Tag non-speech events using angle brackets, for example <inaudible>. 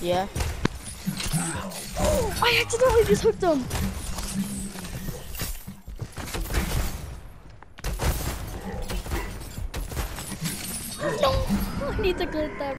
Yeah. Oh, I accidentally just hooked him. I <laughs> need to clip that.